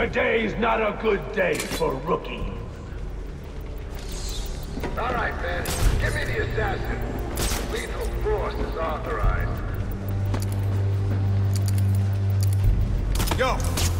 Today's not a good day for rookies. All right, then. Give me the assassin. Lethal force is authorized. Yo!